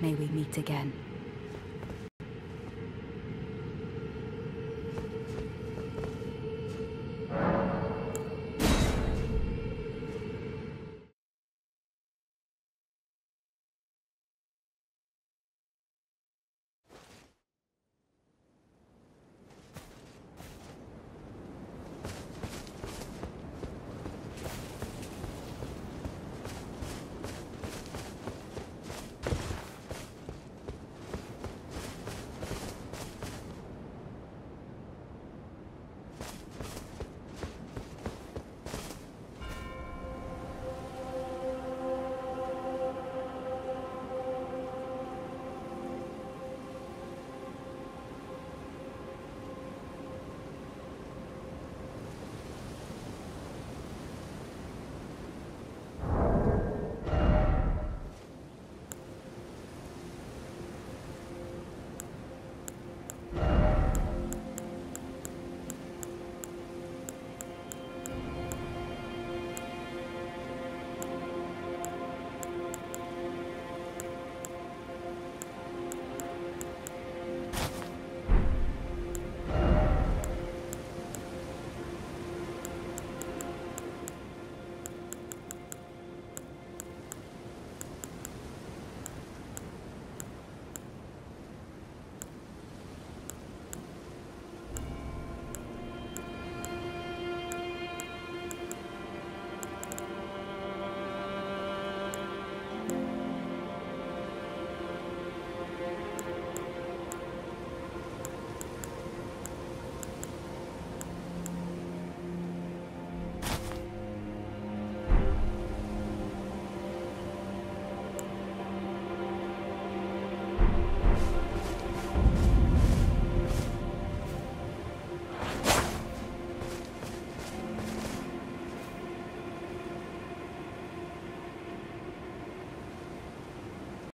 May we meet again.